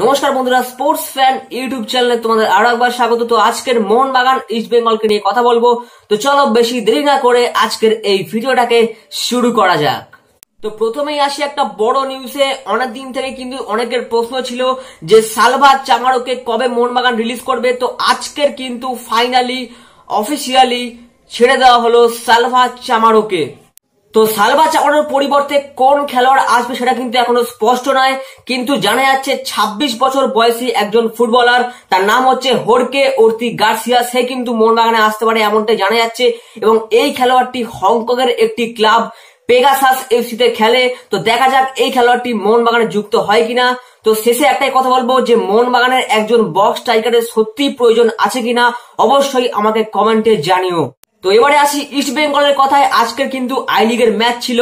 নমস্কার বন্ধুরা sports fan YouTube চ্যানেলে তোমাদের আরও একবার স্বাগত। তো আজকের মোহনবাগান ইস্ট বেঙ্গলকে নিয়ে কথা বলব। তো চলো বেশি দেরি না করে আজকের এই ভিডিওটাকে শুরু করা যাক। তো প্রথমেই আসি একটা বড় নিউজে অনেক দিন থেকে কিন্তু অনেকের প্রশ্ন ছিল যে সালভা চামারোকে কবে মোহনবাগান রিলিজ করবে? তো আজকের কিন্তু ফাইনালি অফিসিয়ালি ছেড়ে দেওয়া হলো সালভা চামারোকে। তো সালভা চাওয়ানোর পরিবর্তে কোন খেলোয়াড় আসবে সেটা কিন্তু এখনও স্পষ্ট নয়। কিন্তু জানা যাচ্ছে ২৬ বছর বয়সী একজন ফুটবলার, তার নাম হচ্ছে হোরকে ওর্তি গার্সিয়া। সে কিন্তু মোহনবাগানে আসতে পারে এমনটাই জানা যাচ্ছে। এবং এই খেলোয়াড়টি হংকং এর একটি ক্লাব, পেগাসাস এফসিতে খেলে। তো দেখা যাক এই খেলোয়াড়টি মোহনবাগানে যুক্ত হয় কিনা। তো শেষে একটাই কথা বলব যে মোহনবাগানের একজন বক্স স্ট্রাইকারের সত্যি প্রয়োজন আছে কিনা। অবশ্যই আমাকে কমেন্টে জানিও। তো এবারে আসি ইস্ট বেঙ্গলের কথায়। আজকের কিন্তু আই লিগের ম্যাচ ছিল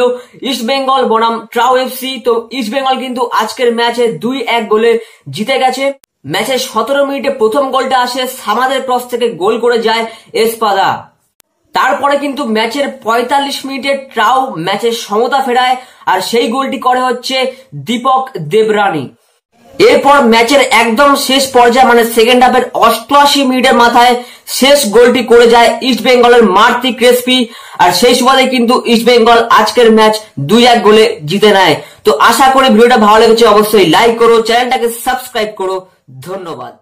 ইস্ট বেঙ্গল বনাম ট্রাউ এফসি তো ইস্ট বেঙ্গল কিন্তু আজকের ম্যাচে দুই এক গোলে জিতে গেছে। ম্যাচের সতেরো মিনিটে প্রথম গোলটা আসে সামাদের ক্রস থেকে গোল করে যায় এসপাদা। তারপরে কিন্তু ম্যাচের পঁয়তাল্লিশ মিনিটে ট্রাউ ম্যাচের সমতা ফেরায়। আর সেই গোলটি করে হচ্ছে দীপক দেবরানী। এরপর ম্যাচের একদম শেষ পর্যায়ে মানে সেকেন্ড হাফের অষ্টআশি মিনিটের মাথায় শেষ গোলটি করে যায় ইস্ট বেঙ্গলের মার্তি ক্রেসপি। আর সেই সুবাদে কিন্তু ইস্ট বেঙ্গল আজকের ম্যাচ দুই এক গোলে জিতে নেয়। তো আশা করি ভিডিওটা ভালো লেগেছে, অবশ্যই লাইক করো চ্যানেলটাকে সাবস্ক্রাইব করো। ধন্যবাদ।